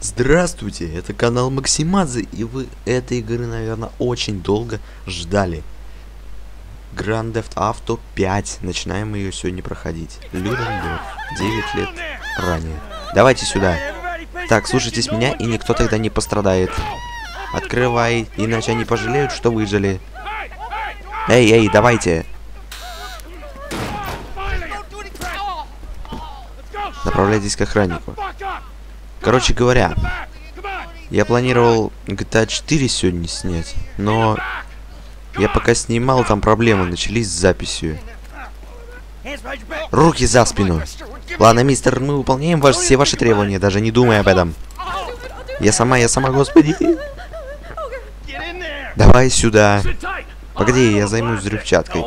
Здравствуйте, это канал Максимадзе, и вы этой игры, наверное, очень долго ждали. Grand Theft Auto 5. Начинаем ее сегодня проходить. Людендорф. 9 лет ранее. Давайте сюда. Так, слушайтесь меня, и никто тогда не пострадает. Открывай, иначе они пожалеют, что выжили. Эй, эй, давайте. Направляйтесь к охраннику. Короче говоря, я планировал GTA 4 сегодня снять, но я пока снимал, там проблемы начались с записью. Руки за спину. Ладно, мистер, мы выполняем ваш, все ваши требования, даже не думая об этом. Я сама, я сама, господи. Давай сюда. Погоди, я займусь взрывчаткой.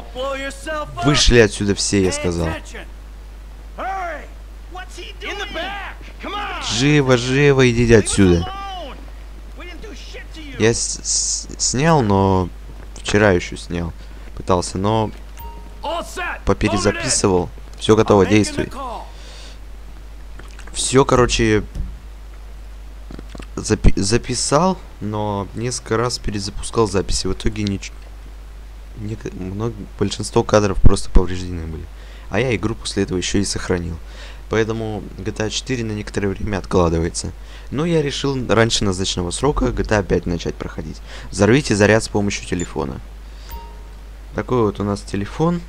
Вышли отсюда все, я сказал. Живо, живо, идите отсюда. Я снял, но... Вчера еще снял. Пытался, но... Поперезаписывал. Все готово, действуй. Все, короче... Запи записал, но несколько раз перезапускал записи. В итоге ничего... Много... Большинство кадров просто повреждены были. А я игру после этого еще и сохранил. Поэтому GTA 4 на некоторое время откладывается. Но я решил раньше назначенного срока GTA 5 начать проходить. Взорвите заряд с помощью телефона. Такой вот у нас телефон.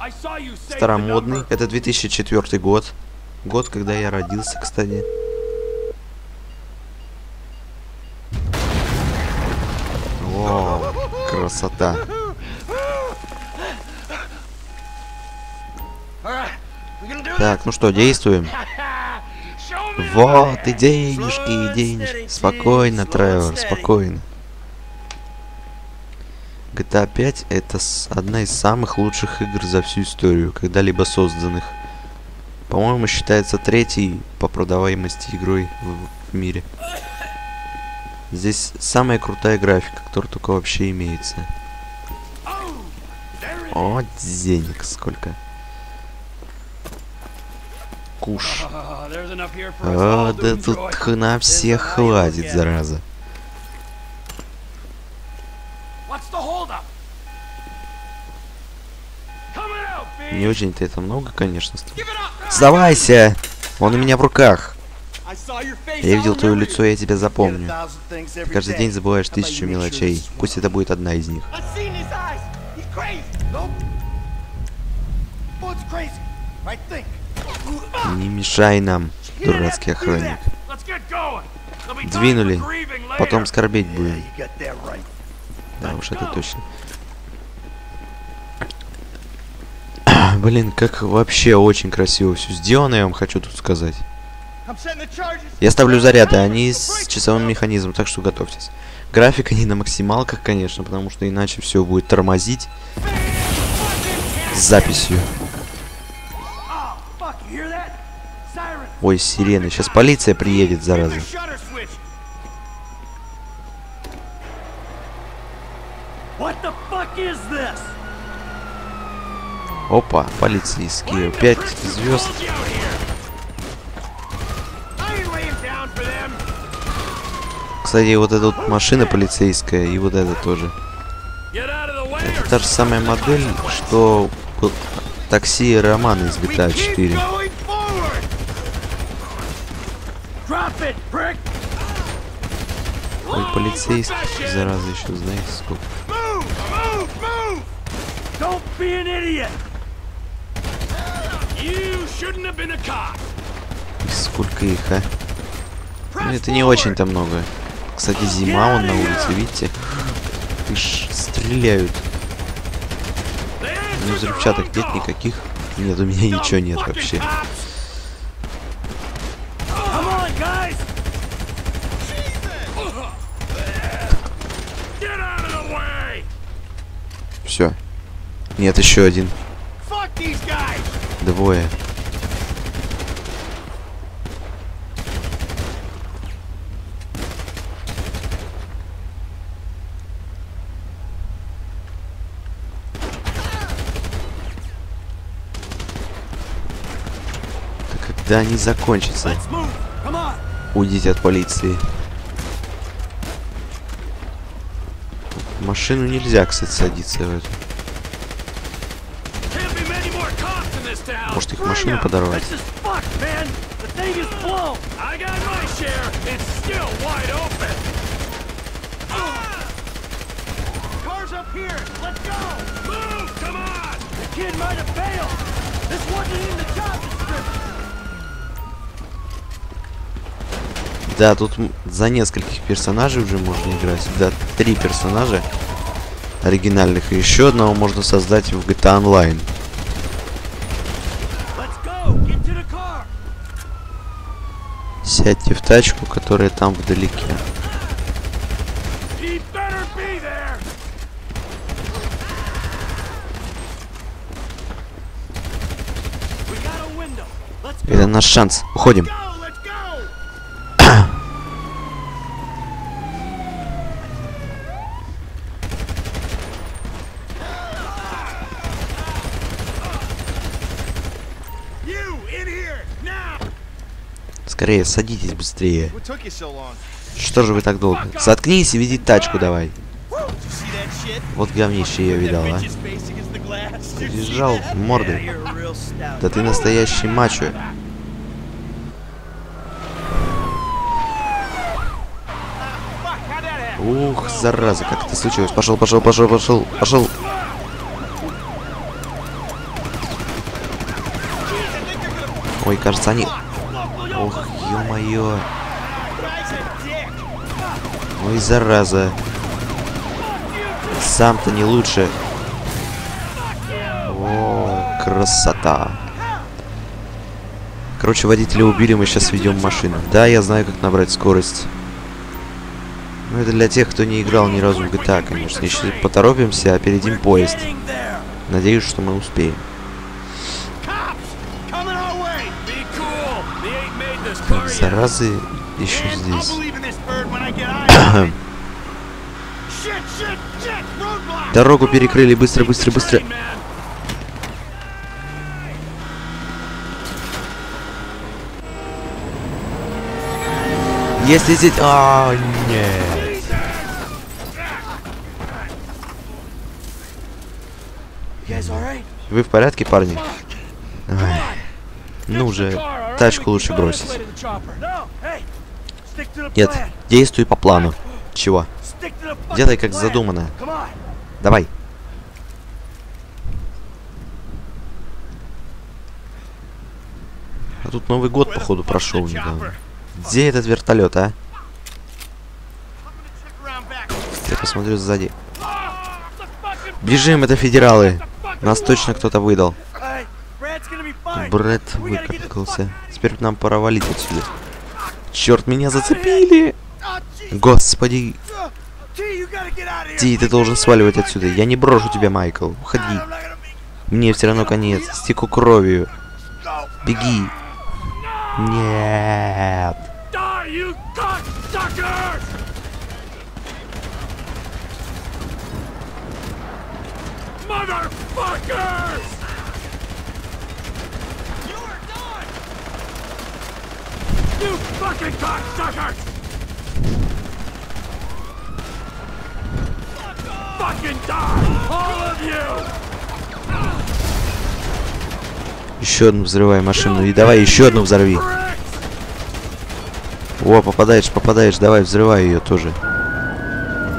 Старомодный. Это 2004 год. Год, когда я родился, кстати. О, красота. Так, ну что, действуем. Вот и денежки, и денежки. Спокойно, Тревор, спокойно. GTA 5 это одна из самых лучших игр за всю историю, когда-либо созданных. По-моему, считается третьей по продаваемости игрой в, в мире. Здесь самая крутая графика, которая только вообще имеется. О, денег сколько куш. А, да тут на всех хватит, зараза. Не очень-то это много, конечно. Сдавайся! Он у меня в руках. Я видел твое лицо, я тебя запомню. Ты каждый день забываешь тысячу мелочей. Пусть это будет одна из них. Не мешай нам, дурацкий охранник. Двинули. Потом скорбеть будем. Да уж, это точно. Блин, как вообще очень красиво все сделано, я вам хочу тут сказать. Я ставлю заряды, они с часовым механизмом, так что готовьтесь. Графика не на максималках, конечно, потому что иначе все будет тормозить с записью. Ой, сирены. Сейчас полиция приедет, зараза. Опа, полицейские. Пять звезд. Кстати, вот эта вот машина полицейская и вот эта тоже. Это та же самая модель, что такси Романа из GTA 4. Ой, полицейский, зараза, еще знаете сколько. Сколько их, а? Ну, это не очень-то много. Кстати, зима, он на улице, видите? Ишь, стреляют. Ну, взрывчаток нет никаких. Нет, у меня ничего нет вообще. Все. Нет, еще один. Двое. когда они закончатся. Уйдите от полиции. В машину нельзя, кстати, садиться в эту. Машину подорвать? Да, тут за нескольких персонажей уже можно играть. Да, три персонажа оригинальных. И еще одного можно создать в GTA Online. Let's go. Get to the car. Сядьте в тачку, которая там вдалеке. Это наш шанс. Уходим. Go. Let's go. You in here now. Скорее, садитесь быстрее. Что же вы так долго? Заткнись и веди тачку давай. Вот говнище я видал, а. Лежал мордой. Stout. Да ты настоящий мачо. Ух, зараза, как это случилось. Пошел, пошел, пошел, пошел, пошел. Ой, кажется, они... Ох, ё-моё. Ой, зараза. Сам-то не лучше. О, красота. Короче, водителя убили, мы сейчас ведем машину. Да, я знаю, как набрать скорость. Ну, это для тех, кто не играл ни разу в GTA, конечно. Если поторопимся, опередим поезд. Надеюсь, что мы успеем. shit, shit! Roadblock! Дорогу перекрыли, быстро, быстро, быстро. Если здесь... А, нет. Вы в порядке, парни? Ай. Ну же, тачку лучше бросить. Нет, действуй по плану. Чего? Делай как задумано. Давай. А тут Новый год, походу, прошел недавно. Где этот вертолет, а? Я посмотрю сзади. Fucking Бежим, это федералы. Нас точно кто-то выдал. Hey, Brad's gonna be fine. This выкарабкался. Теперь нам пора валить отсюда. Черт, меня зацепили! Господи. Ти, ты должен сваливать отсюда. Я не брошу тебя, Майкл. Уходи. Мне все равно конец. Стеку кровью. Беги. Нет. Motherfuckers! You fucking cocksuckers! Fucking die! All of you! Еще одну взрывай машину. И давай еще одну взорви. О, попадаешь, попадаешь. Давай, взрывай ее тоже.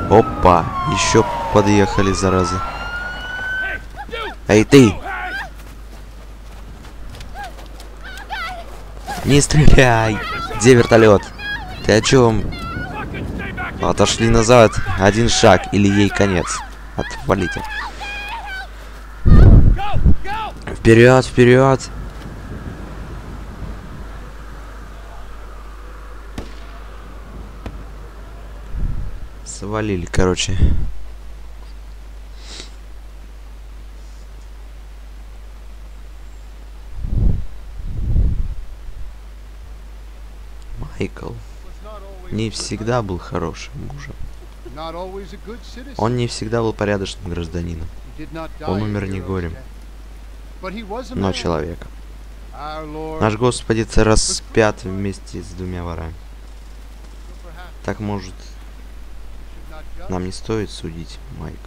Опа. Еще подъехали, заразы. Эй, ты! Не стреляй! Где вертолет? Ты о чем? Отошли назад. Один шаг, или ей конец. Отвалите. Вперед, вперед! Свалили, короче. Майкл не всегда был хорошим мужем. Он не всегда был порядочным гражданином, Он умер не горем, но человеком. Наш Господи распят вместе с двумя ворами. Так может, нам не стоит судить, Майк.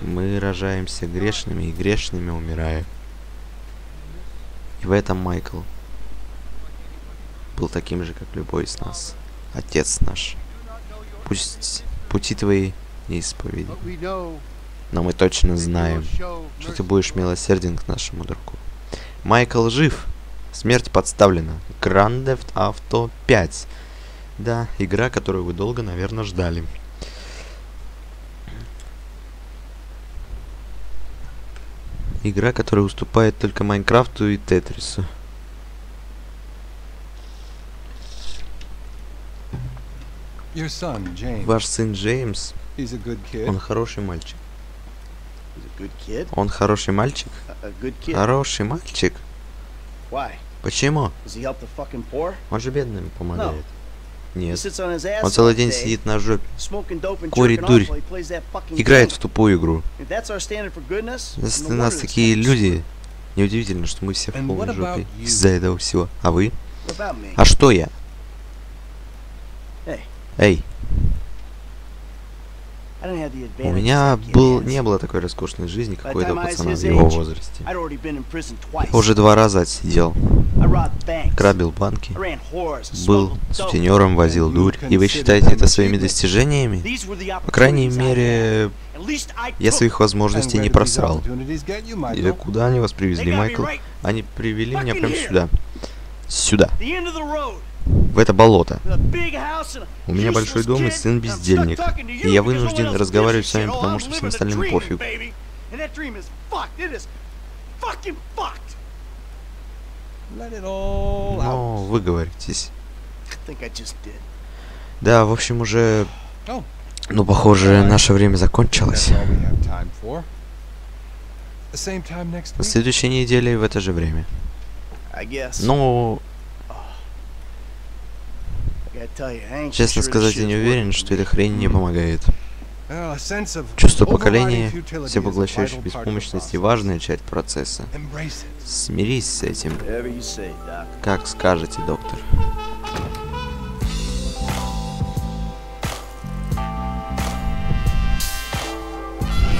Мы рожаемся грешными и грешными умираем. И в этом Майкл был таким же, как любой из нас. Отец наш. Пусть пути твои we know Но мы точно знаем, что ты будешь милосерден к нашему другу. Майкл жив. Смерть подставлена. Grand Theft Auto 5. Да, игра, которую вы долго, наверное, ждали. Игра, которая уступает только Майнкрафту и Тетрису. Ваш сын Джеймс, He's a good kid. он хороший мальчик. He's a good kid. Он хороший мальчик? A, a good kid. Хороший мальчик? Почему? Он же бедным помогает. Нет. Он целый день сидит на жопе, курит дурь, играет в тупую игру. Если у нас такие люди, неудивительно, что мы все в полной жопе из-за этого всего. А вы? А что я? Эй. У меня был, не было такой роскошной жизни, как у этого пацана в его возрасте. Я уже два раза отсидел, грабил банки, был сутенером, возил дурь. И вы считаете это своими достижениями? По крайней мере, я своих возможностей не просрал. И куда они вас привезли, Майкл? Они привели меня прямо сюда. Сюда, в это болото. У меня большой дом и сын бездельник. И я вынужден разговаривать с вами, потому что всем остальным пофиг. Ну, выговоритесь. Да, в общем, уже... Oh. Ну, похоже, наше время закончилось. На следующей неделе в это же время. Ну, I gotta tell you, I ain't честно сказать, я не уверен, что эта хрень не помогает. Чувство поколения, всепоглощающей беспомощности – важная часть процесса. Смирись с этим, как скажете, доктор.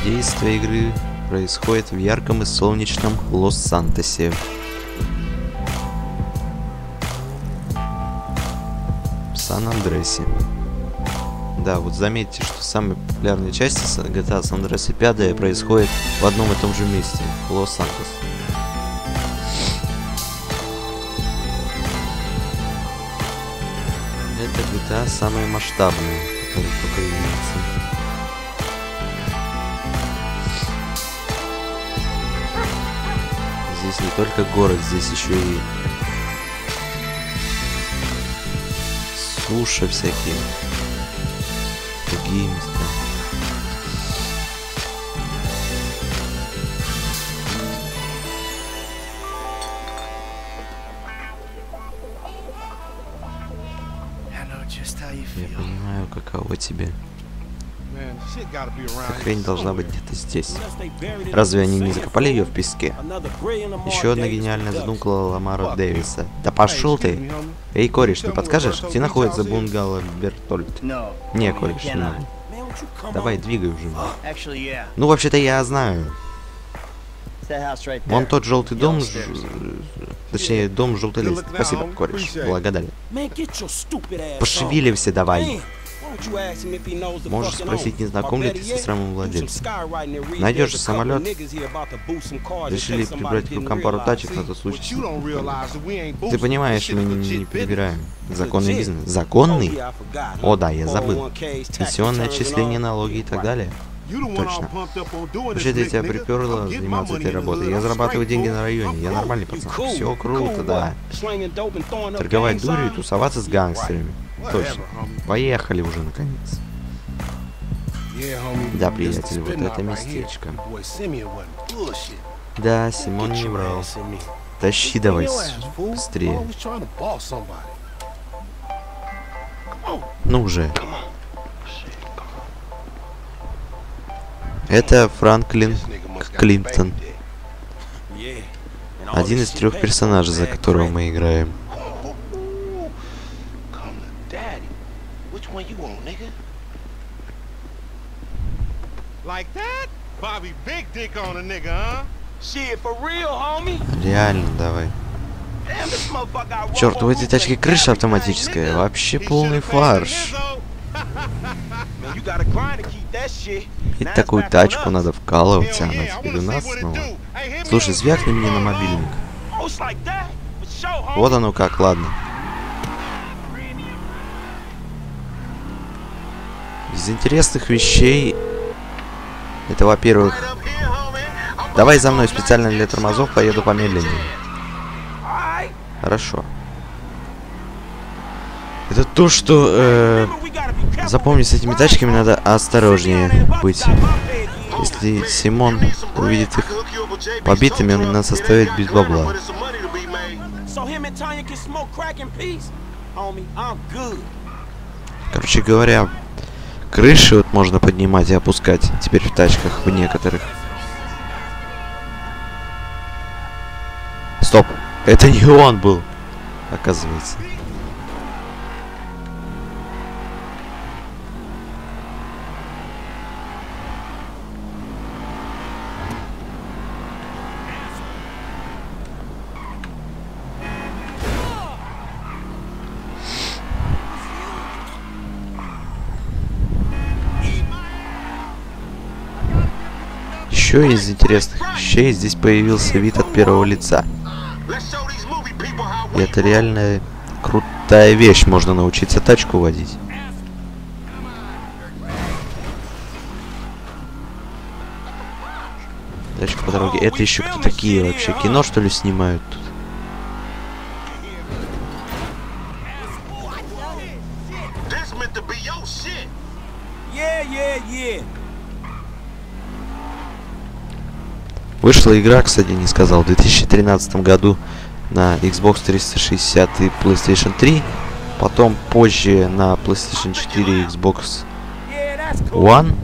Действие игры происходит в ярком и солнечном Лос-Сантосе. Сан-Андресе. Да, вот заметьте, что самые популярные части GTA San Andreas и 5 происходят в одном и том же месте, Лос-Сантос. Это GTA самые масштабные, которые только имеются. Здесь не только город, здесь еще и суша всякие, другие места. Я понимаю, каково тебе. Эта хрень должна быть где-то здесь. Разве они не закопали ее в песке? Еще одна гениальная задумка Ламара Дэвиса. Да пошел ты! Эй, кореш, me подскажешь, где находится бунгало Бертольд? Не, кореш, не надо. Давай, двигай уже. Ну, вообще-то я знаю. Вон тот желтый дом, ж- точнее, дом желтый лист. Спасибо, кореш, благодарен. Пошевеливайся давай. Можешь спросить, не знаком ли ты better с yet, срамым do some владельцем. Найдешь couple самолет. Решили прибрать к рукам пару тачек на тот случай. Ты понимаешь, мы не, не перебираем. Законный бизнес. Oh, Законный? О, да, я забыл. 401ks, tax Пенсионное отчисление, налоги и так далее. Точно. Вообще-то тебя приперло заниматься этой работой. Я зарабатываю деньги на районе. Я нормальный пацан. Все круто, да. Торговать дурью и тусоваться с гангстерами. Точно. Поехали уже, наконец. Да, приятель, вот это местечко. Да, Симон не врал. Тащи давай быстрее. Ну уже. Это Франклин Клинтон. Один из трех персонажей, за которого мы играем. Come to daddy. Which one you want, nigga? Like that? Bobby big dick on a nigga, huh? Shit, for real, homie. Реально, давай. Damn, this motherfucker got Черт, у этой тачки крыша автоматическая. Вообще полный фарш. И такую тачку надо вкалывать, а она теперь у нас снова. Слушай, звякни мне на мобильник. Oh. Вот оно как, ладно. Из интересных вещей... Это, во-первых, давай за мной специально для тормозов поеду помедленнее. Хорошо. Это то, что... э, запомни, с этими тачками надо осторожнее быть. Если Симон увидит их побитыми, он нас оставит без бабла. Короче говоря, крыши вот можно поднимать и опускать теперь в тачках в некоторых. Стоп, это не он был, оказывается. Еще из интересных вещей здесь появился вид от первого лица. И это реально крутая вещь, можно научиться тачку водить. Тачка по дороге. Это еще кто такие вообще? Кино что ли снимают тут? Вышла игра, кстати, не сказал, в 2013 году на Xbox 360 и PlayStation 3. Потом позже на PlayStation 4 и Xbox. One.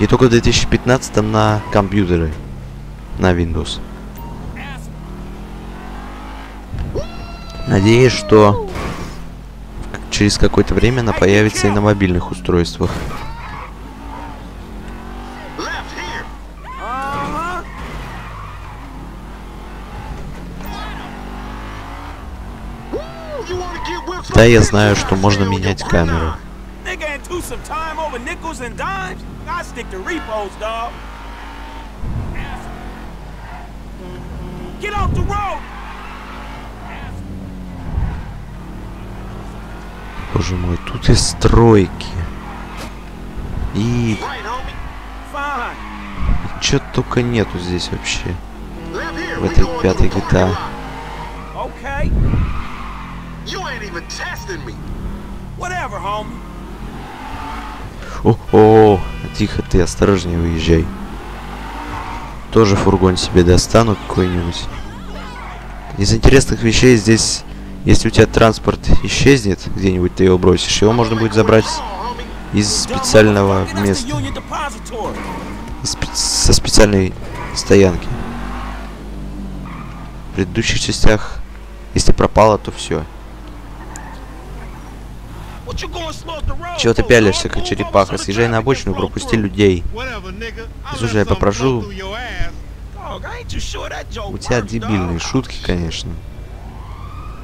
И только в 2015 на компьютеры. На Windows. Надеюсь, что через какое-то время она появится и на мобильных устройствах. Left here. Uh-huh. You wanna get whipped Да, like я знаю, что можно менять камеру. Get off the road! Боже мой, тут и стройки. И. Fine. чё только нету здесь вообще. В этой пятой GTA. Testing me. Whatever, homie. О, о, тихо ты, осторожнее выезжай. Тоже фургон себе достану какой-нибудь. Из интересных вещей здесь, если у тебя транспорт исчезнет, где-нибудь ты его бросишь, его можно будет забрать из специального места, со специальной стоянки. В предыдущих частях, если пропало, то все. What you going slow up the road Чего ты пялишься, как черепаха? Съезжай на обочину, пропусти людей. Слушай, я попрошу- У тебя дебильные шутки, конечно.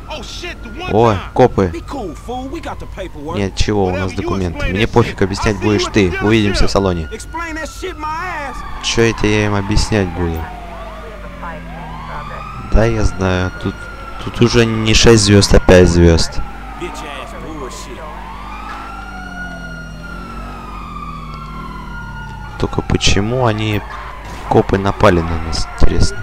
Oh О, копы. Нет, чего, у нас документы. Мне пофиг, объяснять будешь ты. Увидимся в салоне. Чё это я им объяснять буду? Да, я знаю. Тут, тут уже не 6 звезд, а 5 звезд. Только почему они копы напали на нас, интересно.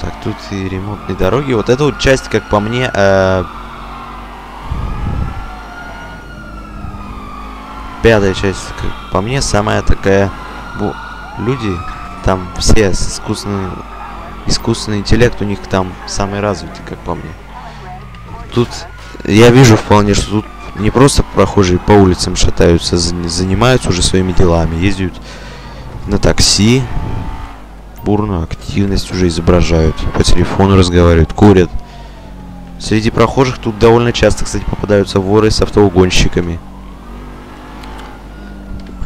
Так, тут и ремонтные дороги. Вот эта вот часть, как по мне, э, пятая часть, как по мне, самая такая... бу- Люди там все с искусственным... Искусственный интеллект у них там самый развитый, как по мне. Тут я вижу вполне, что тут Не просто прохожие по улицам шатаются, зан- занимаются уже своими делами, ездят на такси, бурную активность уже изображают, по телефону разговаривают, курят. Среди прохожих тут довольно часто, кстати, попадаются воры с автоугонщиками.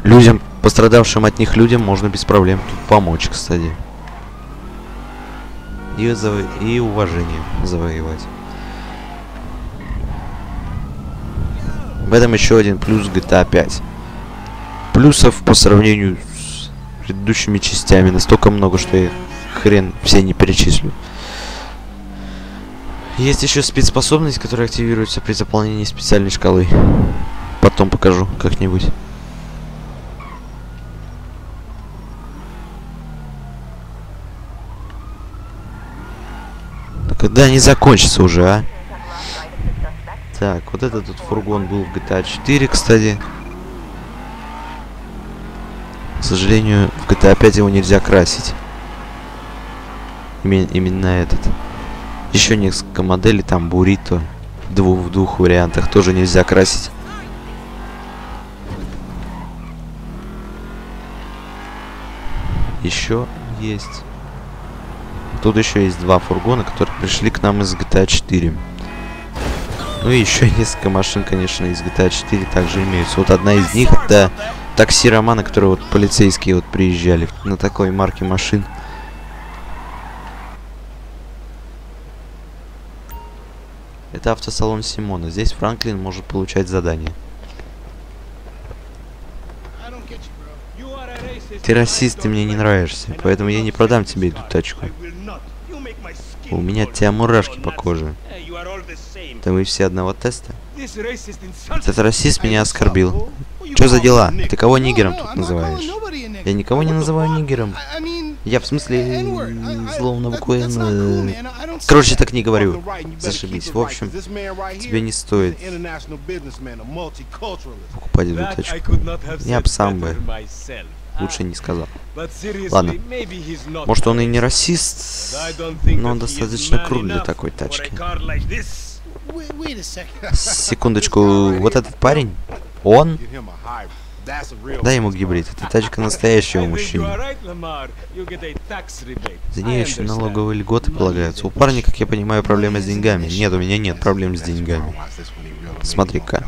Людям, пострадавшим от них людям, можно без проблем тут помочь, кстати. И, заво- и уважение завоевать. В этом еще один плюс GTA 5. Плюсов по сравнению с предыдущими частями настолько много, что я хрен все не перечислю. Есть еще спецспособность, которая активируется при заполнении специальной шкалы. Потом покажу как-нибудь. Да Когда они закончатся уже, а? Так, вот этот тут фургон был в GTA 4, кстати. К сожалению, в GTA 5 его нельзя красить. Име- именно этот. Еще несколько моделей, там Бурито. В в двух вариантах тоже нельзя красить. Еще есть. Тут еще есть два фургона, которые пришли к нам из GTA 4. Ну и еще несколько машин, конечно, из GTA 4 также имеются. Вот одна из них это такси Романа, которые вот полицейские вот приезжали на такой марке машин. Это автосалон Симона. Здесь Франклин может получать задания. Ты расист, ты мне не нравишься, поэтому я не продам тебе эту тачку. У меня от тебя мурашки по коже. Да вы все одного теста? Этот расист меня оскорбил. Чё за дела? Ты кого нигером тут называешь? Я никого не называю нигером. Я в смысле м, зловного Куэна. Короче, так не говорю. Зашибись. В общем, тебе не стоит покупать эту тачку. Я б сам бы лучше не сказал. Ладно. Может он и не расист, но он достаточно крут для такой тачки. Секундочку, вот этот парень, он? Дай ему гибрид, это тачка настоящего мужчины. За нее еще налоговые льготы полагаются. У парня, как я понимаю, проблемы с деньгами. Нет, у меня нет проблем с деньгами. Смотри-ка,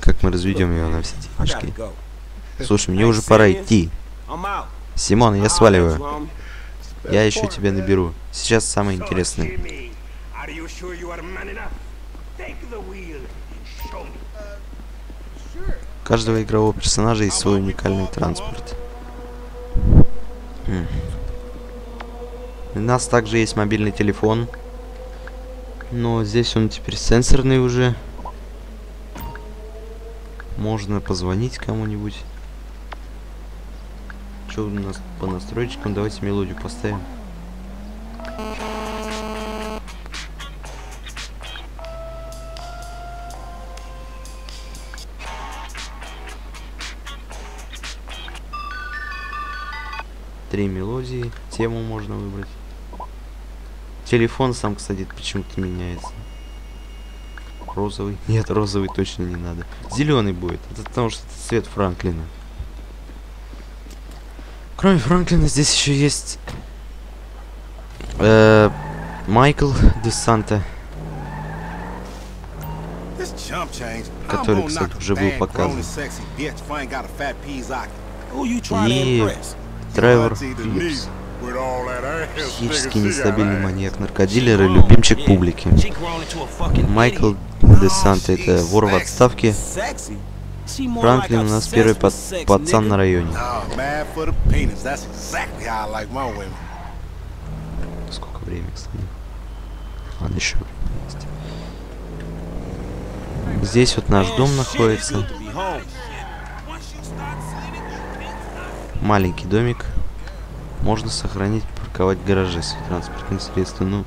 как мы разведем его на все денежки. Слушай, мне уже пора идти. Симон, я сваливаю. Я еще тебя наберу. Сейчас самое интересное. У каждого игрового персонажа есть свой уникальный транспорт. Хм. У нас также есть мобильный телефон. Но здесь он теперь сенсорный уже. Можно позвонить кому-нибудь. Нас по настройкам? Давайте мелодию поставим. Три мелодии. Тему можно выбрать. Телефон сам, кстати, почему-то меняется. Розовый. Нет, розовый точно не надо. Зеленый будет. Это потому что это цвет Франклина. Кроме Франклина здесь еще есть э, Майкл де Санта, который, кстати, уже был показан. И Тревор Филлипс. Психически нестабильный маньяк, наркодилер и любимчик публики. Майкл де Санта это вор в отставке. Франклин у нас первый пад- пацан на районе. Сколько времени, кстати? Ладно, еще время. Здесь вот наш дом находится. Маленький домик. Можно сохранить, парковать в гараже свои транспортные средства. Ну,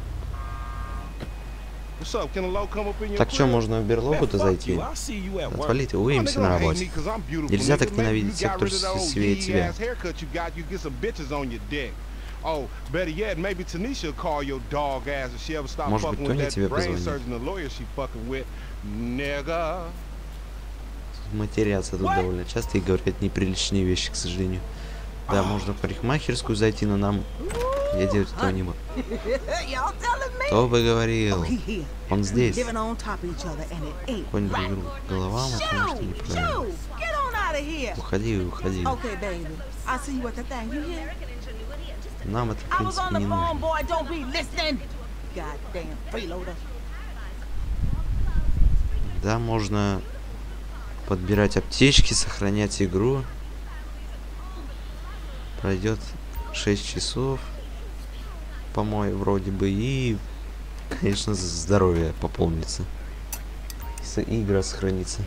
так что, можно в берлогу-то зайти? Отвали ты, увидимся на работе. Нельзя так ненавидеть тех, кто свеет тебя. Может быть, that тебе позвонит. матерятся тут довольно часто и говорят неприличные вещи, к сожалению. Да, можно в парикмахерскую зайти, но нам... Я делать этого не me? Кто бы говорил? Here. Он здесь. Конь друг другу головам, потому что неправильно. Уходи, уходи. Нам это, в принципе, не нужно. Да, можно подбирать аптечки, сохранять игру. Пройдет 6 часов, по-моему, вроде бы, и, конечно, здоровье пополнится. И игра сохранится.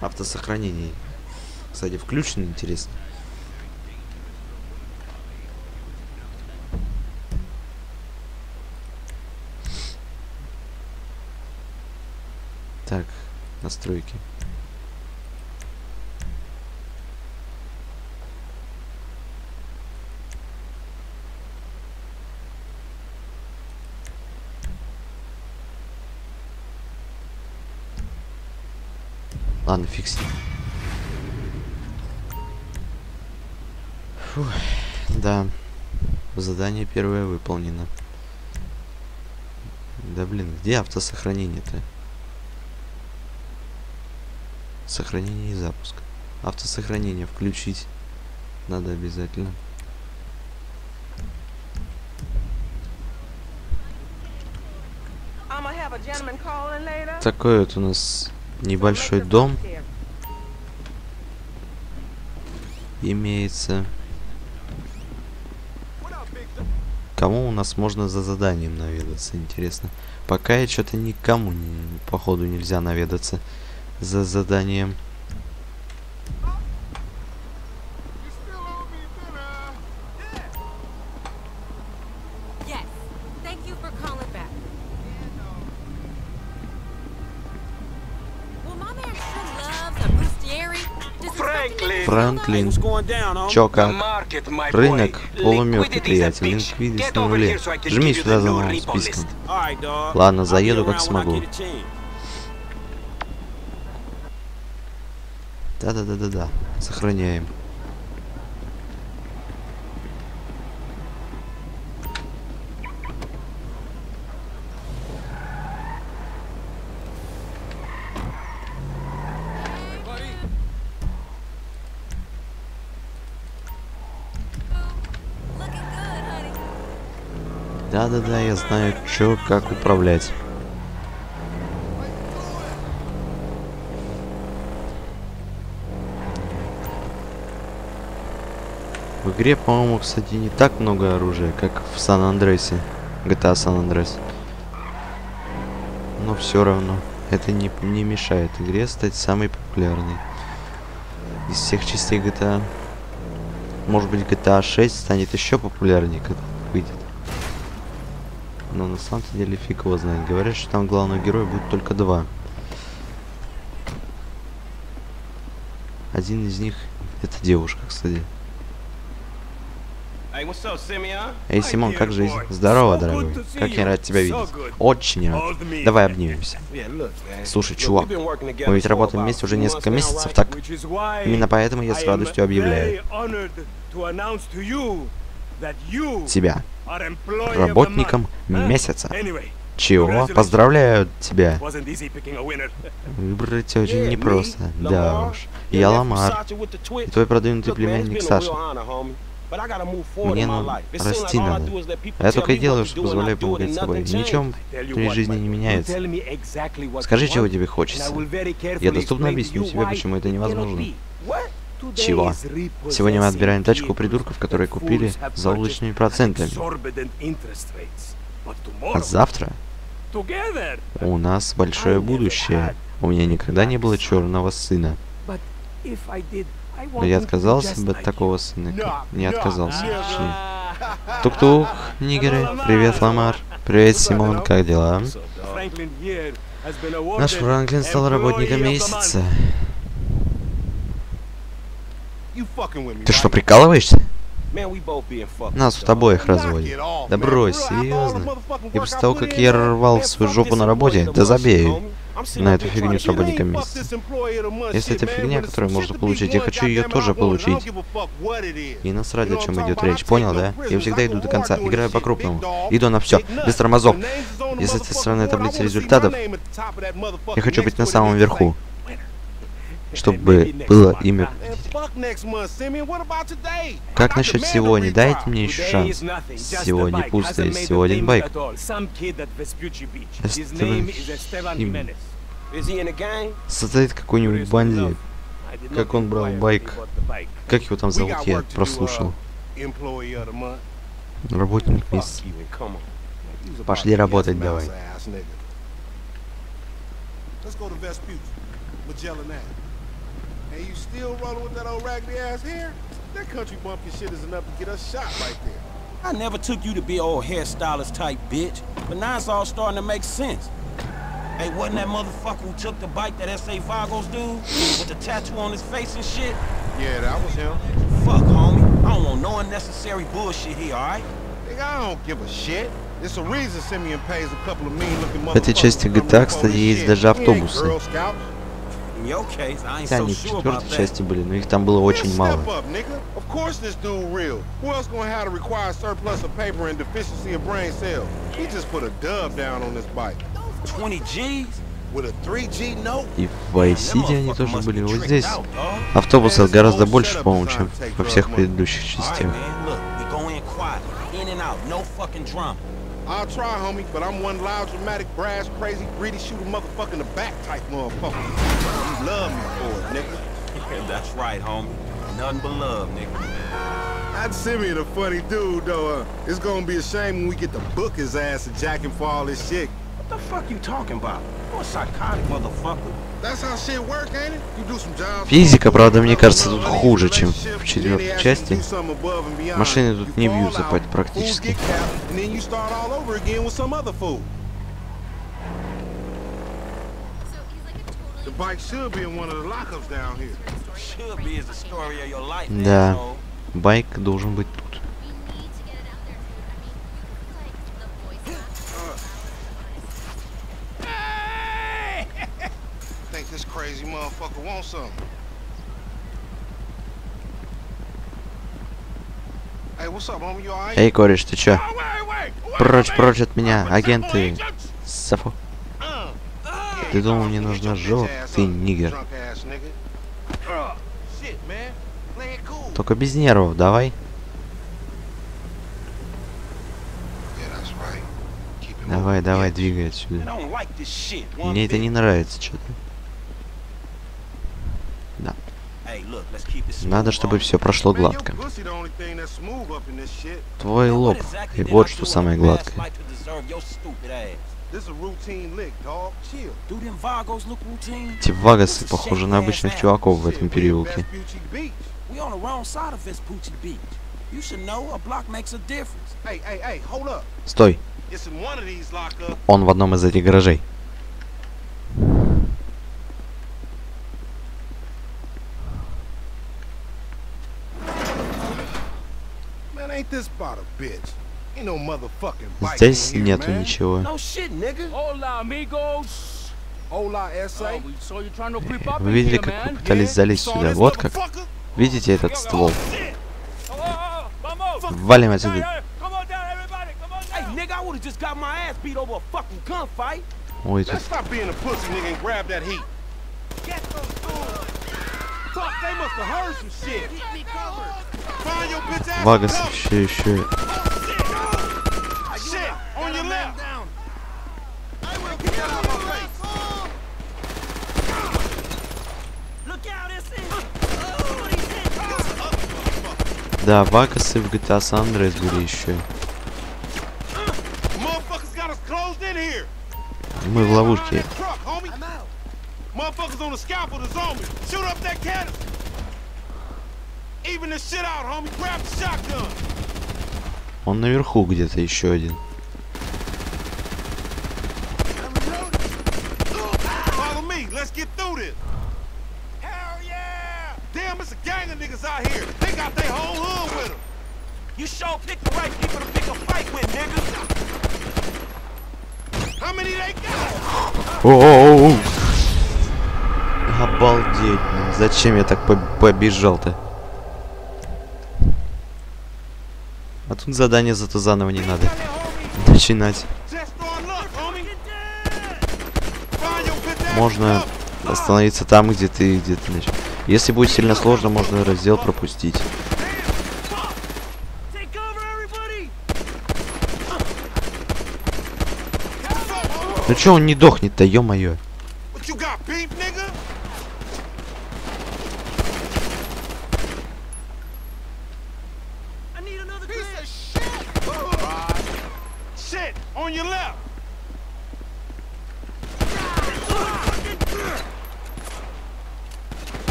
Автосохранение. Кстати, включено, интересно. Так, настройки. Ладно, фиг с ним. Фух, да. Задание первое выполнено. Да блин, где автосохранение-то? Сохранение и запуск. Автосохранение включить. Надо обязательно. Такой вот у нас небольшой дом имеется. Кому у нас можно за заданием наведаться, интересно. Пока я что-то никому, походу, нельзя наведаться за заданием. Франклин. Чё как? Рынок полумертвый, приятель. Ликвидность на нуле. Жми сюда за новым списком. Ладно, заеду, как смогу. Да-да-да-да-да. Сохраняем. Да-да-да, я знаю, чё, как управлять. В игре, по-моему, кстати, не так много оружия, как в Сан-Андресе. GTA Andreas. Но все равно, это не, не мешает игре стать самой популярной. Из всех частей GTA. Может быть, GTA 6 станет еще популярнее, когда выйдет. Но на самом деле фиг его знает. Говорят, что там главного героя будет только два. Один из них это девушка, кстати. Эй, Симон, как жизнь? Здорово, дорогой. Как я рад тебя видеть. Очень рад. Давай обнимемся. Слушай, чувак, мы ведь работаем вместе уже несколько месяцев, так? Именно поэтому я с радостью объявляю тебя работником месяца. Чего? Поздравляю тебя. Выбрать очень непросто. Да уж. Я Ламар. И твой продвинутый племянник Саша. Мне ну seems расти надо. А я только и делаю, что позволяю помогать собой. Ничем в твоей жизни не меняется. Скажи, чего тебе хочется. Я доступно объясню тебе, почему это невозможно. Чего? Сегодня мы отбираем тачку у придурков, которые купили за уличными процентами. А завтра у нас большое будущее. У меня никогда не было черного сына. Но я отказался бы от такого сына. Не отказался, точнее. Тук-тук, нигеры. Привет, Ламар. Привет, Симон, как дела? Наш Франклин стал работником месяца. You fucking with me, Ты что, прикалываешься? Нас тут обоих разводят. Да брось, серьезно. И после того, как я рвал свою жопу на работе, да sitting на эту фигню с to get работника It ain't fuck месяца. this employee of the month Если это фигня, которую можно получить, я хочу it, тоже получить. И насрать, о чем идет речь, понял, да? Я всегда иду до конца, играю по-крупному. Иду на все, без тормозов. Если со стороны таблицы результатов, Я хочу быть на самом верху, чтобы было имя. Today? Как насчет сегодня? Дайте мне Today шанс. Сегодня пусто, есть всего один байк. gang? Состоит какой-нибудь бандит. Как он брал байк. Как его там зовут? Я прослушал. uh. Работник месяца. Пошли работать давай. Let's go to Vespucci, Magellan Ave. And you still rolling with that old raggedy ass hair? That country bumpkin shit is enough to get us shot right there. I never took you to be old hairstylist type bitch, but now it's all starting to make sense. Hey, wasn't that motherfucker who took the bike that S.A. Vagos dude with the tattoo on his face and shit? Yeah, that was him. Fuck, homie. I don't want no unnecessary bullshit here, alright? Nigga, I don't give a shit. It's a reason Simeon pays a couple of mean-looking В этой motherfuckers части to come GTA, report кстати, his есть shit. даже We ain't автобусы. Хотя они в четвертой части были, но их там было очень мало. Step up, nigga. Of course this dude real. Who else gonna have to require surplus of paper and deficiency of brain cells? He just put a dub down on this bike. 20 G's? With a 3G note? И в Vice они тоже были. Вот здесь автобусов гораздо больше, по-моему, чем во всех предыдущих частях. Man, look, we go in quiet. In and out, no fucking drama. I'll try, homie, but I'm one loud, dramatic, brass, crazy, greedy, shoot a motherfucker in the back type motherfucker. You love me for it, nigga. That's right, homie. Nothing but love, nigga. That Simeon a funny dude, though. Uh, it's gonna be a shame when we get to book his ass and jack him for all this shit. What the fuck you talking about? You a psychotic motherfucker. Физика, правда, мне кажется, тут хуже, чем в четвертой части. Машины тут не бьются практически. The bike should be in one of the lockups down here. Should be is the story of your life, Да. asshole. Байк должен быть тут. Think this crazy motherfucker wants something. Hey, what's up, homie? You alright? Эй, кореш, ты чё? Oh, Прочь, прочь от меня, Uh, агенты. uh, Сафо. uh. Ты думал, мне нужна жопа? Ты нигер. Uh. Только без нервов, давай. Давай, давай, двигай отсюда. Мне это не нравится что-то. Hey, look, let's keep it smooth, Надо, чтобы все прошло гладко. Твой лоб. И вот что самое гладкое. Эти вагасы похожи на обычных чуваков в этом переулке. Vespucci Beach. We on the wrong side of Vespucci Beach. You should know a block makes a difference. Hey, hey, hey, hold up. Стой, It's in one of these lockups. он в одном из этих гаражей. Man, ain't this about a bitch? Ain't no motherfucking bike Здесь in here, нету man. ничего. No shit, nigga. Hola, amigos. Hola, S.A. Oh, we saw you trying to creep up Вы видели, как вы man. пытались залезть сюда? Вот как. Видите этот ствол? Oh, oh, oh. Валим отсюда. Hey, come on down, everybody. Come on Hey, down. nigga, I would've just got my ass beat over a fucking gunfight. Ой, тут Look out, it's Да, Вагасы в GTA San Andreas были еще. Мы в ловушке. That truck, homie. Motherfuckers on the scaffold is on me. Shoot up that cannon. Even this shit out, homie. Grab the shotgun. Он наверху где-то еще один. Follow me. Let's get through this. Hell yeah! Damn, it's a gang of niggas out here. They got their whole hood with them. sure picked the right people to pick a fight with, nigga. How many they got? О-о-о! Обалдеть. Зачем я так поб- побежал-то? А тут задание зато заново не надо начинать. Можно остановиться там, где ты где ты начал. Если будет сильно сложно, можно раздел пропустить. Ну чё он не дохнет-то, ё-моё? on your left.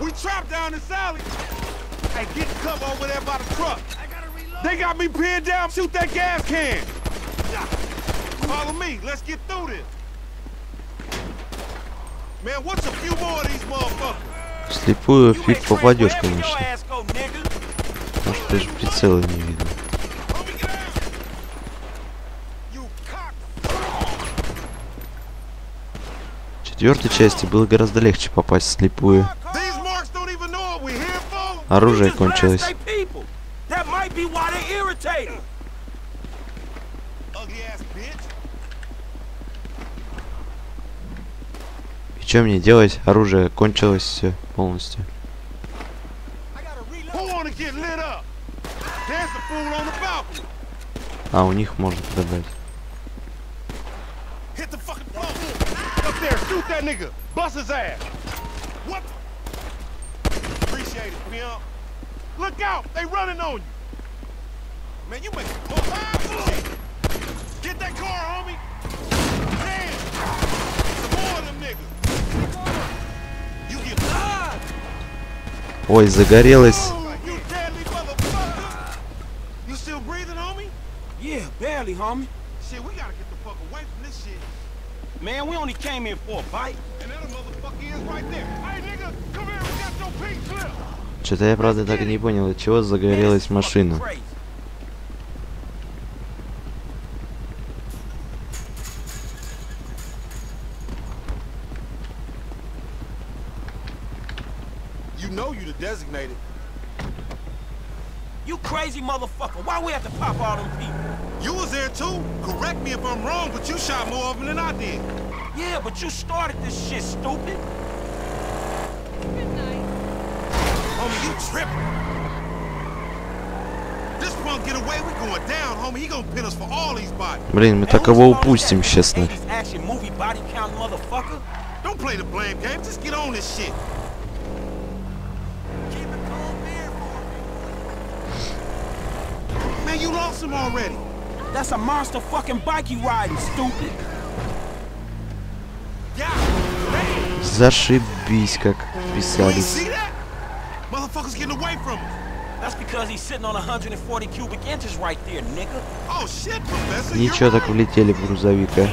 We trapped down this alley. Hey, get cover over there by the truck. They got me pinned down. Shoot that gas can. Follow me. Let's get through this. Man, what's a few more of these motherfuckers? Вслепую You фиг ain't попадешь, trained wherever your конечно. Даже прицела не видно. В четвертой части было гораздо легче попасть for. Оружие кончилось. И что мне делать? Оружие кончилось все полностью. Get lit up? А, у них можно pimp. Look out, they running on you. Man, you make. Get that car, homie. Damn. Some more of them niggas. You get Ой, загорелось. You deadly motherfucker. You still breathing, homie? Barely, homie. Shit, we gotta get the fuck away from this shit. Man, we only came in for a bite. And that motherfucker is right there. Hey, nigga, come here. We got your pink slip. Что-то я, правда, так и не понял, от чего загорелась машина. crazy motherfucker. Why we have to pop all them people? You was there too. Correct me if I'm wrong, but you shot more of them than I did. Yeah, but you started this shit, stupid. Homie, you tripping. This punk get away, we going down, homie. He gonna pin us for all these bodies. Блин, мы Hey, так who's его calling упустим that? сейчас. на- 80s action movie body count motherfucker. Don't play the blame game. Just get on this shit. Man, you lost him already. That's a monster fucking bike you riding, stupid. Зашибись, как You ain't вписались. see that? Motherfuckers getting away from us. That's because he's sitting on 140 cubic inches right there, nigga. Oh shit, Professor. Ничего, так влетели в грузовик, а.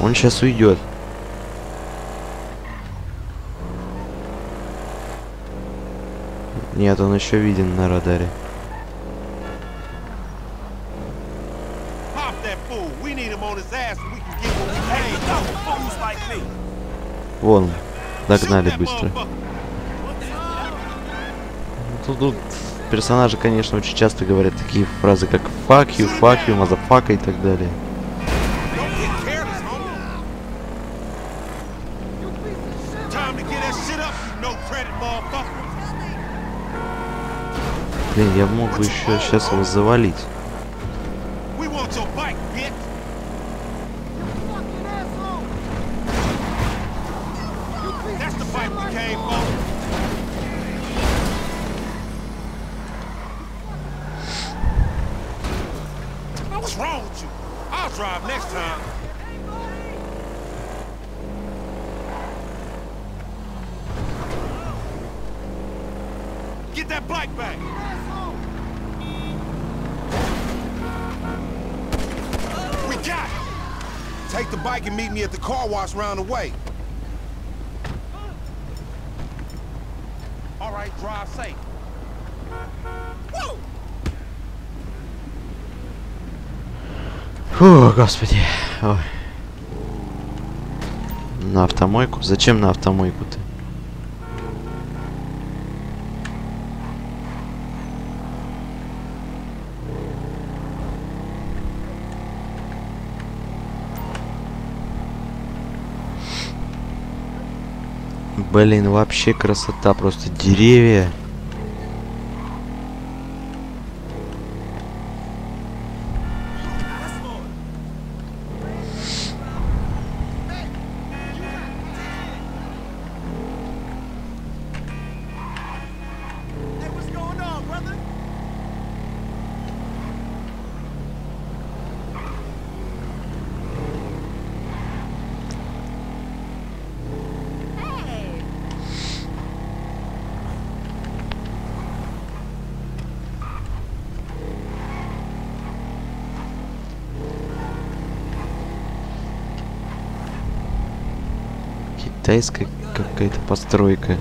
Он сейчас уйдет. Нет, он еще виден на радаре. Вон, догнали быстро. Тут, тут персонажи, конечно, очень часто говорят такие фразы, как fuck you, fuck you, motherfucker и так далее. Блин, я мог бы еще сейчас его завалить. For. Man, What's wrong with you? I'll drive next time. Get that bike back. We got. Take the bike and meet me at the car wash round the way. Drive safe. Фу, господи. Ой. На автомойку? Зачем на автомойку-то? Блин, вообще красота, просто деревья. Китайская какая-то постройка.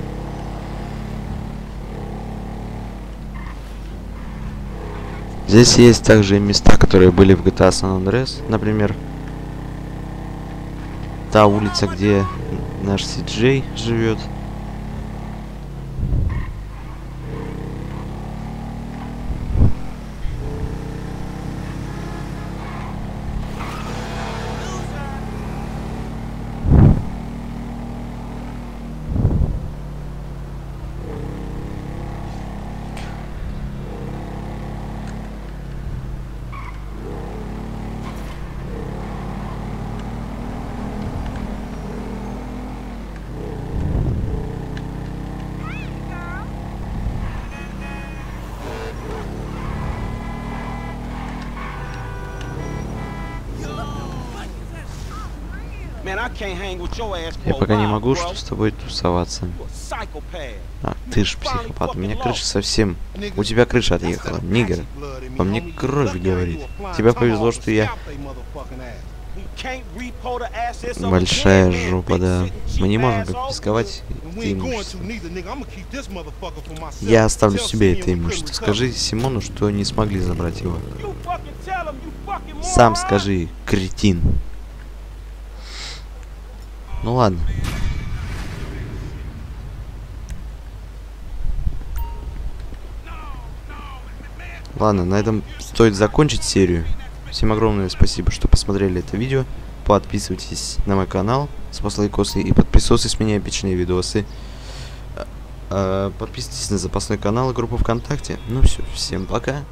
Здесь есть также места, которые были в GTA San Andreas, например, та улица, где наш Сиджей живет. Я пока не могу что с тобой тусоваться. А, ты ж психопат. У меня крыша совсем... У тебя крыша отъехала, нигер. По мне кровь говорит. Тебе повезло, что я... Большая жопа, да. Мы не можем конфисковать это имущество. Я оставлю себе это имущество. Скажи Симону, что не смогли забрать его. Сам скажи, кретин. Ну ладно. Ладно, на этом стоит закончить серию. Всем огромное спасибо, что посмотрели это видео. Подписывайтесь на мой канал, с лайкосы и подписывайтесь с меня эпичные видосы. А, а, Подписывайтесь на запасной канал и группу ВКонтакте. Ну все, всем пока.